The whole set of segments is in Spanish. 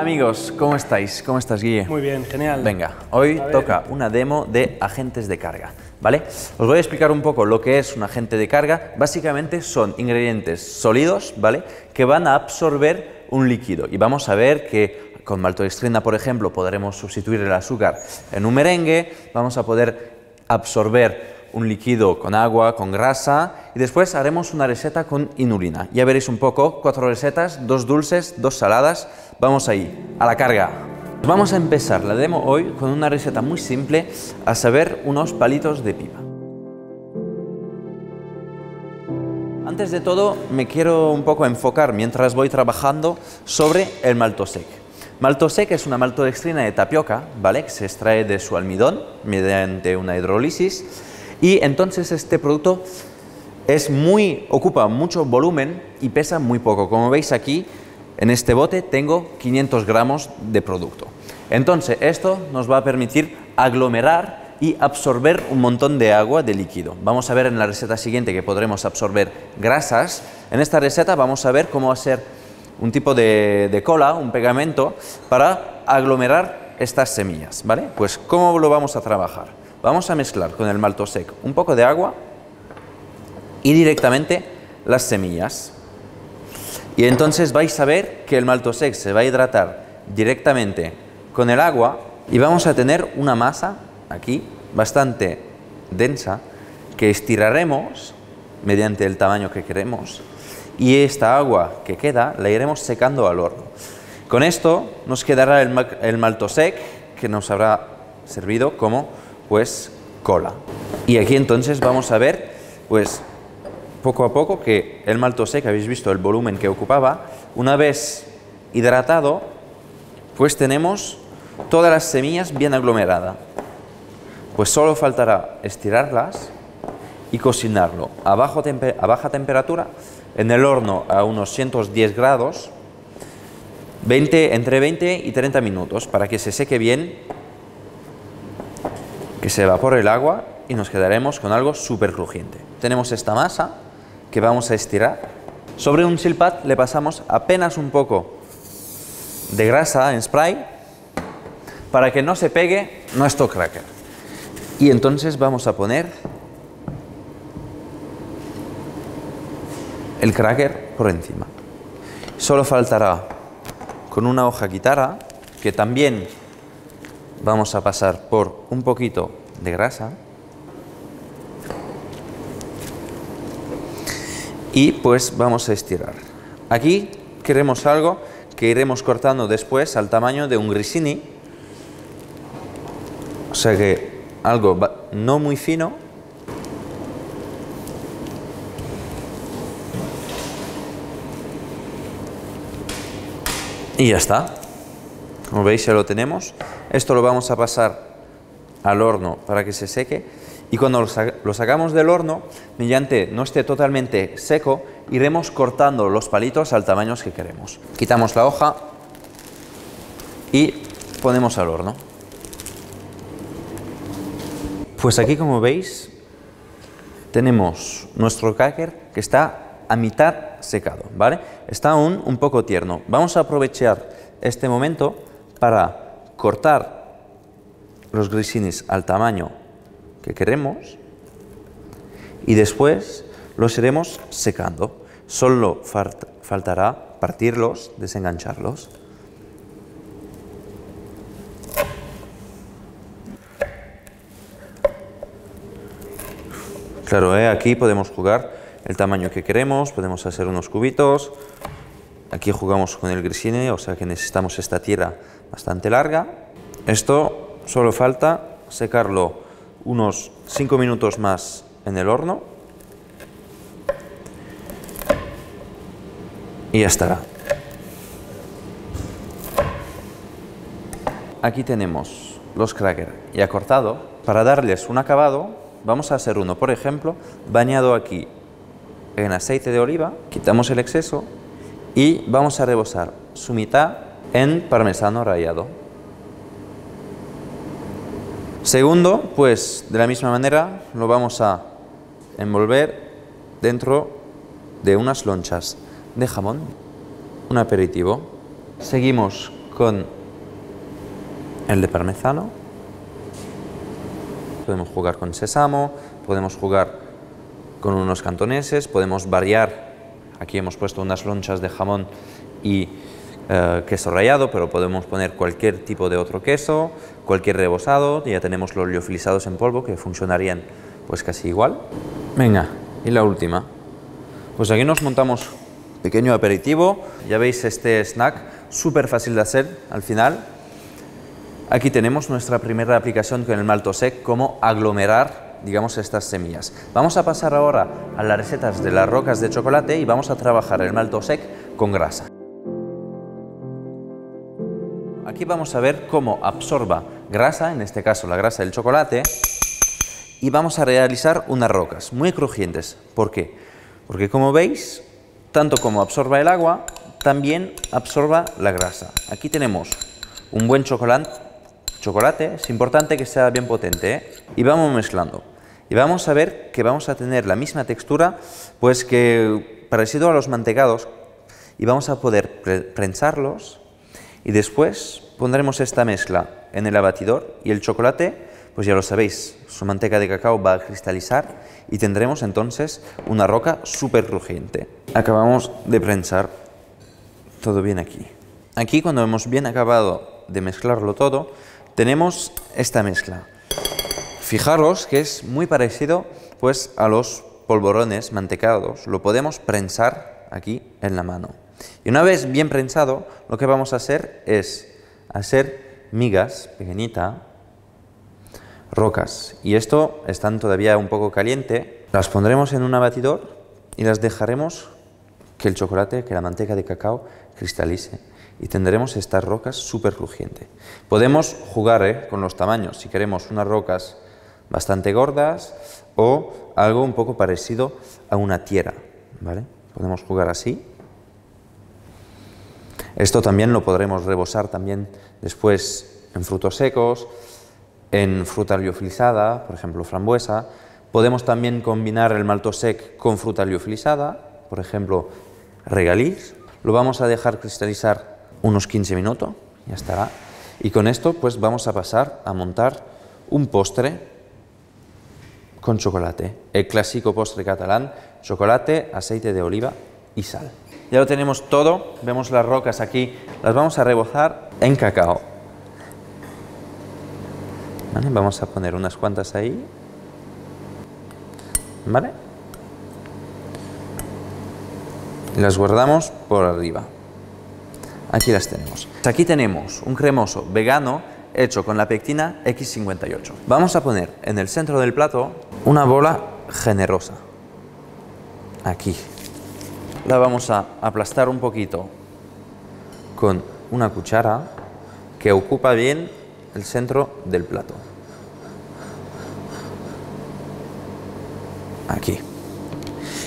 Hola amigos, ¿cómo estáis? ¿Cómo estás, Guille? Muy bien, genial. Venga, hoy toca una demo de agentes de carga, ¿vale? Os voy a explicar un poco lo que es un agente de carga. Básicamente son ingredientes sólidos, ¿vale? Que van a absorber un líquido. Y vamos a ver que con maltodextrina, por ejemplo, podremos sustituir el azúcar en un merengue, vamos a poder absorber un líquido con agua, con grasa y después haremos una receta con inulina. Ya veréis un poco, cuatro recetas, dos dulces, dos saladas. Vamos ahí, a la carga. Vamos a empezar la demo hoy con una receta muy simple, a saber, unos palitos de pipa. Antes de todo, me quiero un poco enfocar mientras voy trabajando sobre el maltosec. Maltosec es una maltodextrina de tapioca, ¿vale? Que se extrae de su almidón mediante una hidrólisis y entonces este producto es muy, ocupa mucho volumen y pesa muy poco. Como veis aquí, en este bote tengo 500 gramos de producto. Entonces esto nos va a permitir aglomerar y absorber un montón de agua de líquido. Vamos a ver en la receta siguiente que podremos absorber grasas. En esta receta vamos a ver cómo hacer un tipo de, cola, un pegamento, para aglomerar estas semillas. ¿vale? Pues ¿cómo lo vamos a trabajar? Vamos a mezclar con el malto sec un poco de agua y directamente las semillas. Y entonces vais a ver que el malto sec se va a hidratar directamente con el agua y vamos a tener una masa aquí bastante densa que estiraremos mediante el tamaño que queremos y esta agua que queda la iremos secando al horno. Con esto nos quedará el, el malto sec que nos habrá servido como pues cola. Y aquí entonces vamos a ver pues poco a poco que el malto sec, habéis visto el volumen que ocupaba, una vez hidratado, pues tenemos todas las semillas bien aglomeradas. Pues solo faltará estirarlas y cocinarlo a, bajo a baja temperatura en el horno a unos 110 grados 20, entre 20 y 30 minutos para que se seque bien, que se evapore el agua y nos quedaremos con algo súper crujiente. Tenemos esta masa que vamos a estirar. Sobre un silpat le pasamos apenas un poco de grasa en spray para que no se pegue nuestro cracker. Y entonces vamos a poner el cracker por encima. Solo faltará con una hoja guitarra que también vamos a pasar por un poquito de grasa y pues vamos a estirar. Aquí queremos algo que iremos cortando después al tamaño de un grissini, o sea que algo no muy fino. Y ya está. Como veis ya lo tenemos. Esto lo vamos a pasar al horno para que se seque y cuando lo, sa- lo sacamos del horno, mediante no esté totalmente seco, iremos cortando los palitos al tamaño que queremos. Quitamos la hoja y ponemos al horno. Pues aquí como veis tenemos nuestro cracker que está a mitad secado, ¿vale? Está aún un poco tierno. Vamos a aprovechar este momento para cortar los grisinis al tamaño que queremos y después los iremos secando. Solo faltará partirlos, desengancharlos. Claro, ¿eh? aquí podemos jugar el tamaño que queremos, podemos hacer unos cubitos. Aquí jugamos con el grisine, o sea que necesitamos esta tierra bastante larga. Esto solo falta secarlo unos 5 minutos más en el horno. Y ya estará. Aquí tenemos los crackers ya cortado. Para darles un acabado, vamos a hacer uno, por ejemplo, bañado aquí en aceite de oliva. Quitamos el exceso y vamos a rebosar su mitad en parmesano rallado. Segundo, pues de la misma manera lo vamos a envolver dentro de unas lonchas de jamón, un aperitivo. Seguimos con el de parmesano. Podemos jugar con sésamo, podemos jugar con unos cantoneses, podemos variar. Aquí hemos puesto unas lonchas de jamón y eh, queso rallado, pero podemos poner cualquier tipo de otro queso, cualquier rebozado. Ya tenemos los liofilizados en polvo que funcionarían pues casi igual. Venga, y la última. Pues aquí nos montamos pequeño aperitivo. Ya veis este snack, súper fácil de hacer al final. Aquí tenemos nuestra primera aplicación con el malto sec, cómo aglomerar, digamos, estas semillas. Vamos a pasar ahora a las recetas de las rocas de chocolate y vamos a trabajar el malto sec con grasa. Aquí vamos a ver cómo absorba grasa, en este caso la grasa del chocolate, y vamos a realizar unas rocas muy crujientes. ¿Por qué? Porque como veis, tanto como absorba el agua, también absorba la grasa. Aquí tenemos un buen chocolate, chocolate es importante que sea bien potente, ¿eh? y vamos mezclando. Y vamos a ver que vamos a tener la misma textura, pues que parecido a los mantecados, y vamos a poder prensarlos, y después pondremos esta mezcla en el abatidor, y el chocolate pues ya lo sabéis, su manteca de cacao va a cristalizar y tendremos entonces una roca súper crujiente. Acabamos de prensar todo bien aquí. Aquí cuando hemos bien acabado de mezclarlo todo, tenemos esta mezcla. Fijaros que es muy parecido pues a los polvorones mantecados. Lo podemos prensar aquí en la mano. Y una vez bien prensado, lo que vamos a hacer es hacer migas pequeñitas rocas. Y esto están todavía un poco caliente. Las pondremos en un abatidor y las dejaremos que el chocolate, que la manteca de cacao cristalice. Y tendremos estas rocas súper crujientes. Podemos jugar ¿eh? con los tamaños, si queremos unas rocas bastante gordas o algo un poco parecido a una tierra. ¿vale? Podemos jugar así. Esto también lo podremos rebosar también después en frutos secos, en fruta liofilizada, por ejemplo frambuesa. Podemos también combinar el malto sec con fruta liofilizada, por ejemplo regaliz. Lo vamos a dejar cristalizar unos 15 minutos, ya estará. Y con esto pues vamos a pasar a montar un postre con chocolate. El clásico postre catalán, chocolate, aceite de oliva y sal. Ya lo tenemos todo, vemos las rocas aquí, las vamos a rebozar en cacao. Vamos a poner unas cuantas ahí. ¿Vale? las guardamos por arriba. Aquí las tenemos. Aquí tenemos un cremoso vegano hecho con la pectina X58. Vamos a poner en el centro del plato una bola generosa. Aquí. La vamos a aplastar un poquito con una cuchara que ocupa bien el centro del plato. Aquí.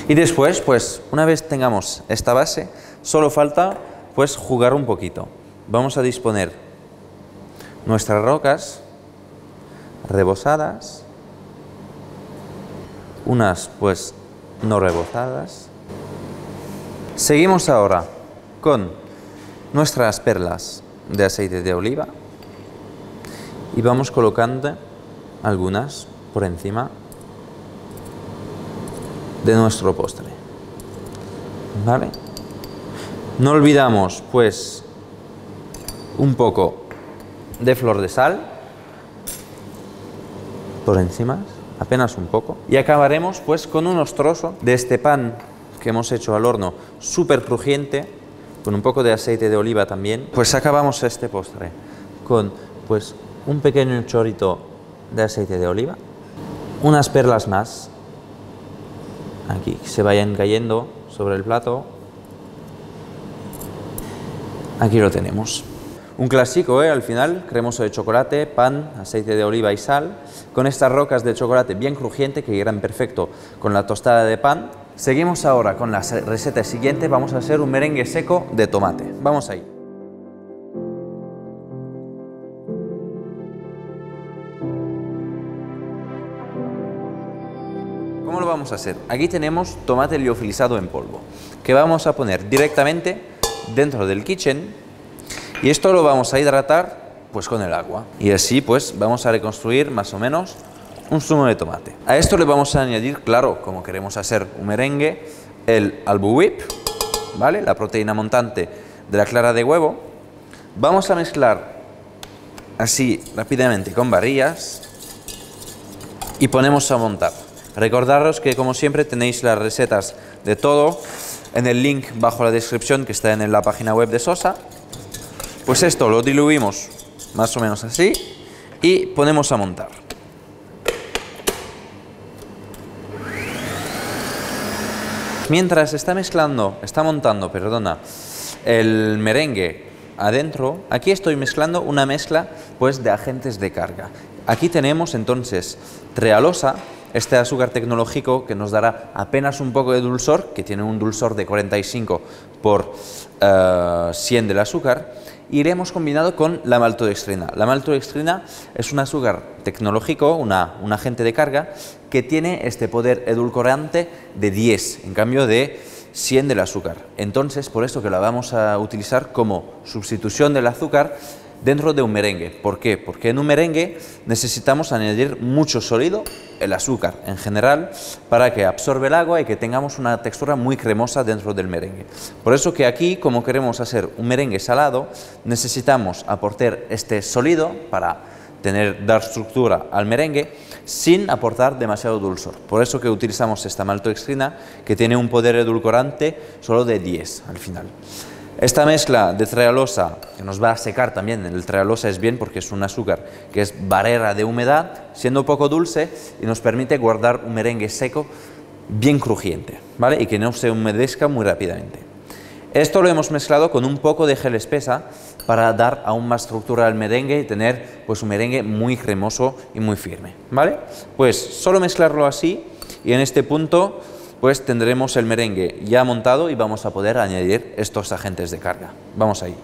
Y después, pues, una vez tengamos esta base, solo falta, pues, jugar un poquito. Vamos a disponer nuestras rocas rebozadas, unas, pues, no rebozadas. Seguimos ahora con nuestras perlas de aceite de oliva y vamos colocando algunas por encima de nuestro postre. ¿Vale? No olvidamos, pues, un poco de flor de sal por encima, apenas un poco. Y acabaremos, pues, con unos trozos de este pan que hemos hecho al horno súper crujiente, con un poco de aceite de oliva también. Pues acabamos este postre con, pues, un pequeño chorrito de aceite de oliva, unas perlas más, aquí se vayan cayendo sobre el plato. Aquí lo tenemos. Un clásico, ¿eh? al final, cremoso de chocolate, pan, aceite de oliva y sal, con estas rocas de chocolate bien crujiente que irán perfecto con la tostada de pan. Seguimos ahora con la receta siguiente, vamos a hacer un merengue seco de tomate. Vamos ahí. vamos a hacer? Aquí tenemos tomate liofilizado en polvo, que vamos a poner directamente dentro del kitchen Y esto lo vamos a hidratar pues con el agua. Y así pues vamos a reconstruir más o menos un zumo de tomate. A esto le vamos a añadir, claro, como queremos hacer un merengue, el albuwip, ¿vale? La proteína montante de la clara de huevo. Vamos a mezclar así rápidamente con varillas y ponemos a montar. Recordaros que como siempre tenéis las recetas de todo en el link bajo la descripción que está en la página web de Sosa pues esto lo diluimos más o menos así y ponemos a montar. Mientras está mezclando, está montando, perdona, el merengue adentro, aquí estoy mezclando una mezcla pues de agentes de carga. Aquí tenemos entonces trealosa, este azúcar tecnológico que nos dará apenas un poco de dulzor, que tiene un dulzor de 45 por 100 eh, del azúcar, iremos combinado con la maltodextrina. La maltodextrina es un azúcar tecnológico, una, un agente de carga, que tiene este poder edulcorante de 10, en cambio de 100 del azúcar. Entonces, por eso que la vamos a utilizar como sustitución del azúcar dentro de un merengue. ¿Por qué? Porque en un merengue necesitamos añadir mucho sólido, el azúcar en general, para que absorbe el agua y que tengamos una textura muy cremosa dentro del merengue. Por eso que aquí, como queremos hacer un merengue salado, necesitamos aportar este sólido para tener, dar estructura al merengue sin aportar demasiado dulzor. Por eso que utilizamos esta maltodextrina que tiene un poder edulcorante solo de 10 al final. Esta mezcla de trealosa, que nos va a secar también, el trealosa es bien porque es un azúcar que es barrera de humedad, siendo poco dulce y nos permite guardar un merengue seco bien crujiente, ¿vale? Y que no se humedezca muy rápidamente. Esto lo hemos mezclado con un poco de gel espesa para dar aún más estructura al merengue y tener pues un merengue muy cremoso y muy firme, ¿vale? Pues solo mezclarlo así y en este punto pues tendremos el merengue ya montado y vamos a poder añadir estos agentes de carga. Vamos ahí.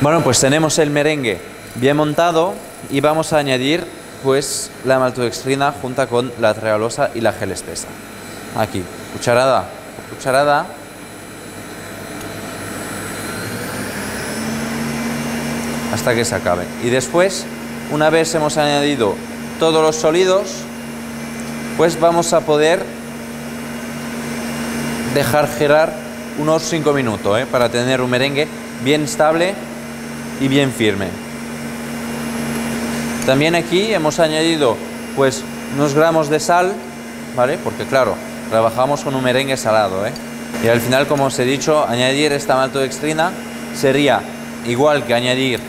Bueno, pues tenemos el merengue bien montado y vamos a añadir pues la maltodextrina junto con la trealosa y la gel espesa. Aquí, cucharada cucharada. Hasta que se acabe. Y después, una vez hemos añadido todos los sólidos, pues vamos a poder dejar girar unos 5 minutos ¿eh? para tener un merengue bien estable y bien firme. También aquí hemos añadido pues unos gramos de sal, ¿vale? Porque claro, trabajamos con un merengue salado, ¿eh? Y al final, como os he dicho, añadir esta maltodextrina sería igual que añadir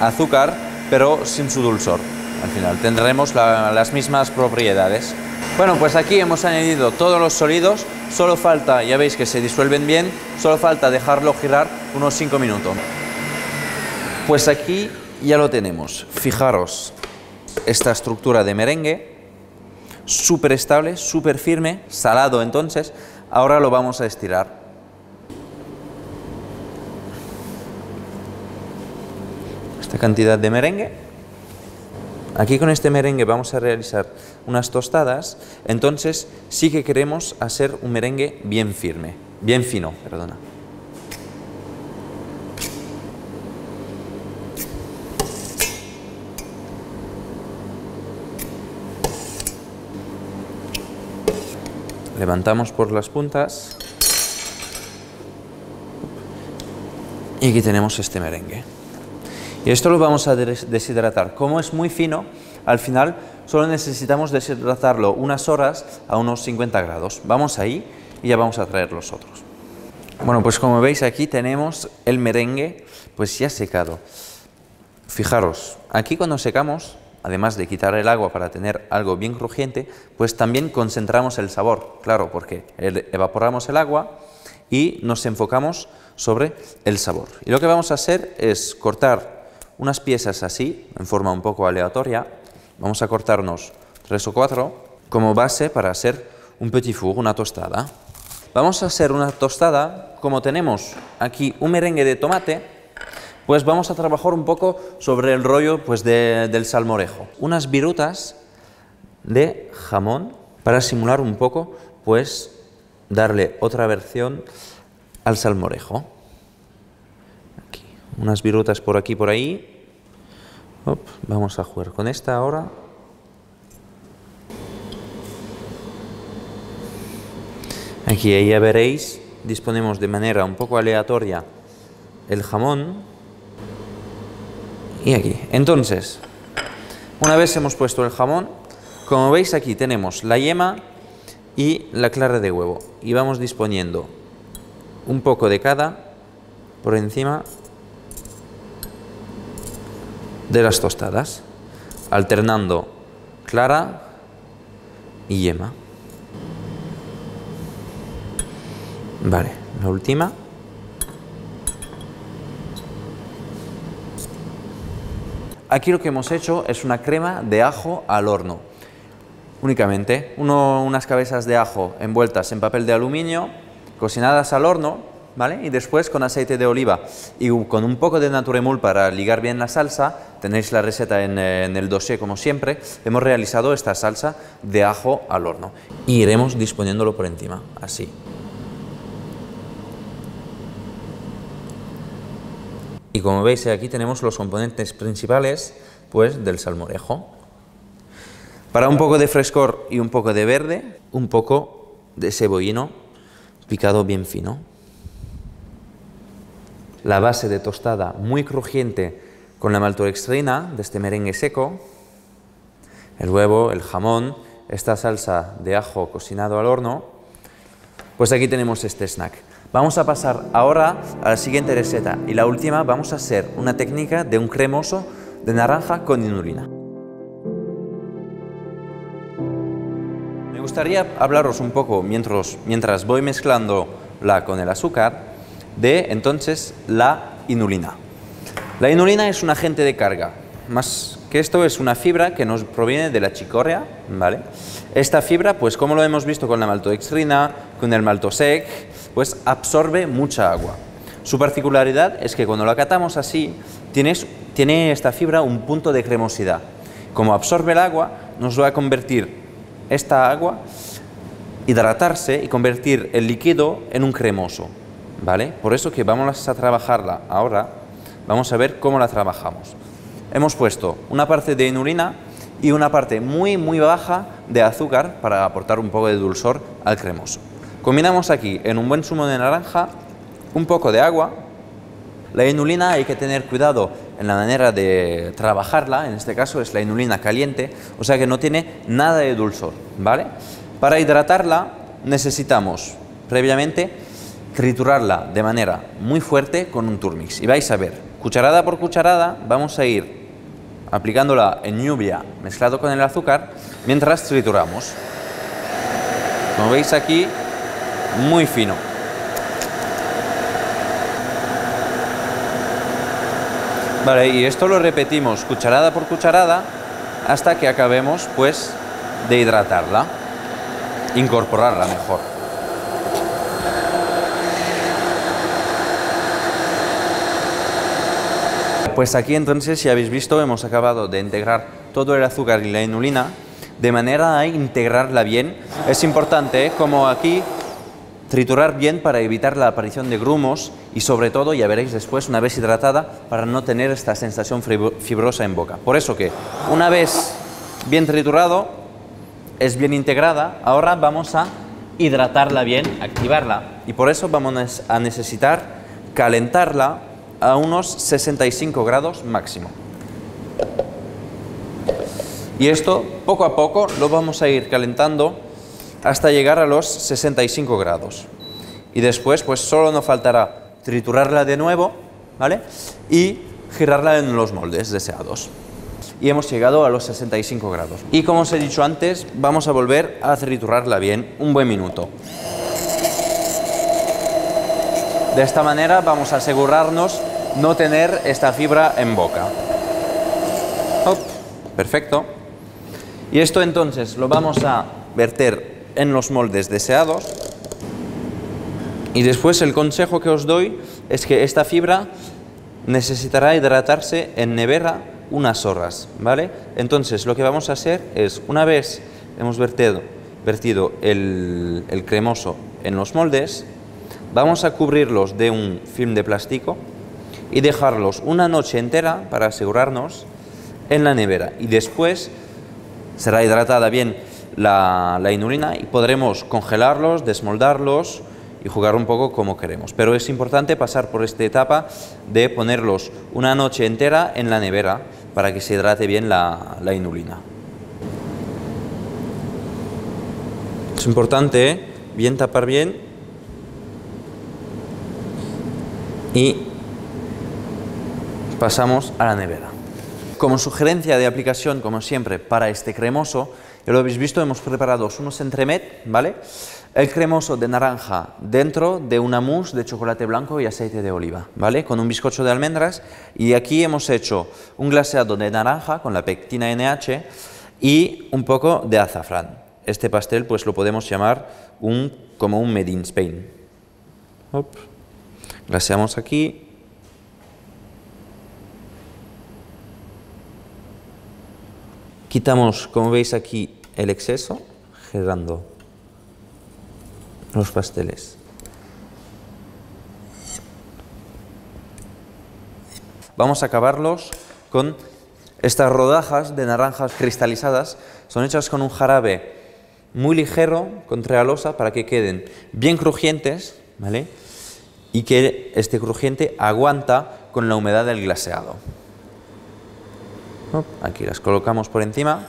azúcar, pero sin su dulzor. Al final tendremos las mismas propiedades. Bueno, pues aquí hemos añadido todos los sólidos, solo falta, ya veis que se disuelven bien, solo falta dejarlo girar unos 5 minutos. Pues aquí ya lo tenemos. Fijaros, esta estructura de merengue, súper estable, súper firme, salado entonces, ahora lo vamos a estirar. Esta cantidad de merengue Aquí con este merengue vamos a realizar unas tostadas, entonces sí que queremos hacer un merengue bien firme, bien fino, perdona. Levantamos por las puntas y aquí tenemos este merengue. Y esto lo vamos a deshidratar. Como es muy fino, al final solo necesitamos deshidratarlo unas horas a unos 50 grados. Vamos ahí y ya vamos a traer los otros. Bueno, pues como veis aquí tenemos el merengue pues ya secado. Fijaros, aquí cuando secamos, además de quitar el agua para tener algo bien crujiente, pues también concentramos el sabor, claro, porque evaporamos el agua y nos enfocamos sobre el sabor. Y lo que vamos a hacer es cortar unas piezas así, en forma un poco aleatoria. Vamos a cortarnos tres o cuatro como base para hacer un petit four, una tostada. Vamos a hacer una tostada, como tenemos aquí un merengue de tomate, pues vamos a trabajar un poco sobre el rollo pues, del salmorejo. Unas virutas de jamón para simular un poco, pues darle otra versión al salmorejo. Unas virutas por aquí por ahí. Vamos a jugar con esta ahora. Aquí ya veréis, disponemos de manera un poco aleatoria el jamón. Y aquí. Entonces, una vez hemos puesto el jamón, como veis aquí tenemos la yema y la clara de huevo. Y vamos disponiendo un poco de cada por encima de las tostadas, alternando clara y yema. Vale, la última. Aquí lo que hemos hecho es una crema de ajo al horno. Únicamente, unas cabezas de ajo envueltas en papel de aluminio, cocinadas al horno, Y después con aceite de oliva y con un poco de naturemul para ligar bien la salsa, tenéis la receta en, en, el dossier como siempre, hemos realizado esta salsa de ajo al horno. Y iremos disponiéndolo por encima, así. Y como veis aquí tenemos los componentes principales pues, del salmorejo. Para un poco de frescor y un poco de verde, un poco de cebollino picado bien fino. La base de tostada muy crujiente con la maltodextrina de este merengue seco, el huevo, el jamón, esta salsa de ajo cocinado al horno, pues aquí tenemos este snack. Vamos a pasar ahora a la siguiente receta y la última vamos a hacer una técnica de un cremoso de naranja con inulina. Me gustaría hablaros un poco mientras, mientras voy mezclándola con el azúcar de entonces la inulina. La inulina es un agente de carga, más que esto es una fibra que nos proviene de la chicorrea, ¿vale? Esta fibra, pues como lo hemos visto con la maltodextrina, con el maltosec, pues absorbe mucha agua. Su particularidad es que cuando la catamos así, tiene esta fibra un punto de cremosidad. Como absorbe el agua, nos va a convertir esta agua, hidratarse y convertir el líquido en un cremoso. ¿Vale? Por eso que vamos a trabajarla ahora, vamos a ver cómo la trabajamos. Hemos puesto una parte de inulina y una parte muy muy baja de azúcar para aportar un poco de dulzor al cremoso. Combinamos aquí en un buen zumo de naranja un poco de agua. La inulina hay que tener cuidado en la manera de trabajarla, en este caso es la inulina caliente, o sea que no tiene nada de dulzor, ¿vale? Para hidratarla necesitamos previamente triturarla de manera muy fuerte con un turmix. Y vais a ver, cucharada por cucharada vamos a ir aplicándola en lluvia mezclado con el azúcar mientras trituramos. Como veis aquí, muy fino. Vale, y esto lo repetimos cucharada por cucharada hasta que acabemos pues de hidratarla, incorporarla mejor. Pues aquí entonces, si habéis visto, hemos acabado de integrar todo el azúcar y la inulina de manera a integrarla bien. Es importante, ¿eh? como aquí Triturar bien para evitar la aparición de grumos y sobre todo, ya veréis después, una vez hidratada, para no tener esta sensación fibrosa en boca. Por eso que una vez bien triturado, es bien integrada, ahora vamos a hidratarla bien, activarla. Y por eso vamos a necesitar calentarla a unos 65 grados máximo. Y esto poco a poco lo vamos a ir calentando hasta llegar a los 65 grados. Y después, pues solo nos faltará triturarla de nuevo, ¿vale? Y girarla en los moldes deseados. Y hemos llegado a los 65 grados. Y como os he dicho antes, vamos a volver a triturarla bien un buen minuto. De esta manera vamos a asegurarnos no tener esta fibra en boca. perfecto. Y esto entonces lo vamos a verter en los moldes deseados. Y después el consejo que os doy es que esta fibra necesitará hidratarse en nevera unas horas, ¿vale? Entonces lo que vamos a hacer es, una vez hemos vertido, vertido el, el cremoso en los moldes, vamos a cubrirlos de un film de plástico y dejarlos una noche entera para asegurarnos en la nevera. Y después será hidratada bien la, inulina y podremos congelarlos, desmoldarlos y jugar un poco como queremos. Pero es importante pasar por esta etapa de ponerlos una noche entera en la nevera para que se hidrate bien la, la inulina. Es importante, ¿eh? bien tapar bien y pasamos a la nevera. Como sugerencia de aplicación, como siempre, para este cremoso, ya lo habéis visto, hemos preparado unos entremet, ¿vale? El cremoso de naranja dentro de una mousse de chocolate blanco y aceite de oliva, ¿vale? Con un bizcocho de almendras. Y aquí hemos hecho un glaseado de naranja con la pectina NH y un poco de azafrán. Este pastel pues lo podemos llamar un, como un Made in Spain. Glaseamos aquí. Quitamos, como veis aquí, el exceso, generando los pasteles. Vamos a acabarlos con estas rodajas de naranjas cristalizadas. Son hechas con un jarabe muy ligero, con trealosa, para que queden bien crujientes, ¿vale? Y que este crujiente aguanta con la humedad del glaseado. Aquí las colocamos por encima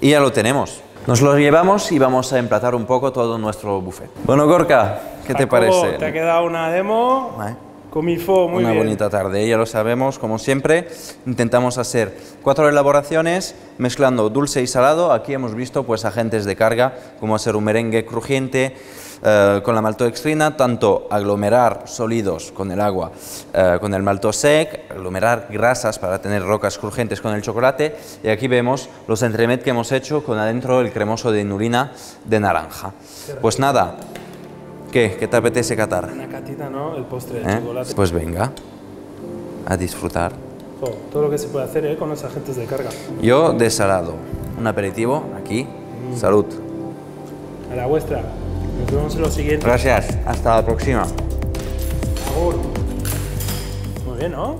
y ya lo tenemos. Nos lo llevamos y vamos a emplatar un poco todo nuestro buffet. Bueno, Gorka, ¿qué te parece? Te ha quedado una demo muy una bien. bonita tarde, ya lo sabemos, como siempre. Intentamos hacer cuatro elaboraciones mezclando dulce y salado. Aquí hemos visto pues agentes de carga, como hacer un merengue crujiente, eh, con la maltodextrina, tanto aglomerar sólidos con el agua, eh, con el maltosec, aglomerar grasas para tener rocas crujientes con el chocolate, y aquí vemos los entremet que hemos hecho con adentro el cremoso de inulina de naranja. Pues nada, ¿qué? ¿Qué te apetece catar? Una catita, ¿no? El postre de ¿Eh? chocolate. Pues venga, a disfrutar. Jo, todo lo que se puede hacer ¿eh? con los agentes de carga. Yo de salado, un aperitivo aquí, salud. A la vuestra. Nos vemos en lo siguiente. Gracias, hasta la próxima. Agur. Muy bien, ¿no?